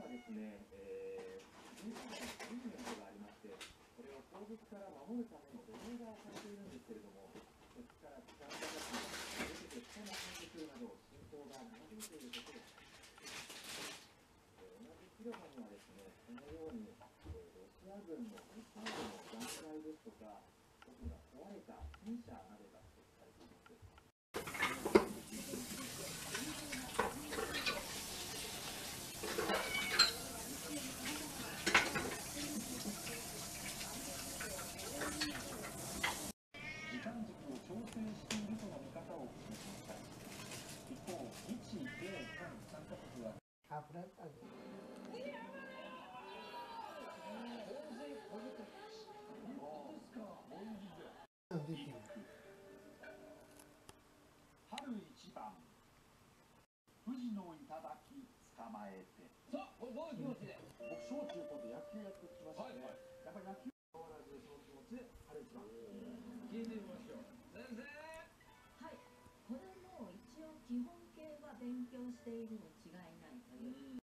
はですね、えー、人工のモニュメントがありまして、これを攻撃から守るための土壌がされているんですけれども、敵から使われたが出てきたの反撃など、侵攻が長引いていることです。え同じ広場にはですね、このように、えロシア軍のミサイルの残骸ですとか、特には壊れた戦車などが設置されています。時間軸を調整しているとの見方を示しました。一方、日米韓3カ国は春一番富士の頂捕まえてさあ、これどういう気持ちで。僕小中高で野球やってきましたね、はいはいやっぱり野球変わらずその気持ちで春一番聞いてみましょう。先生。はい、これも一応基本勉強しているに違いないという。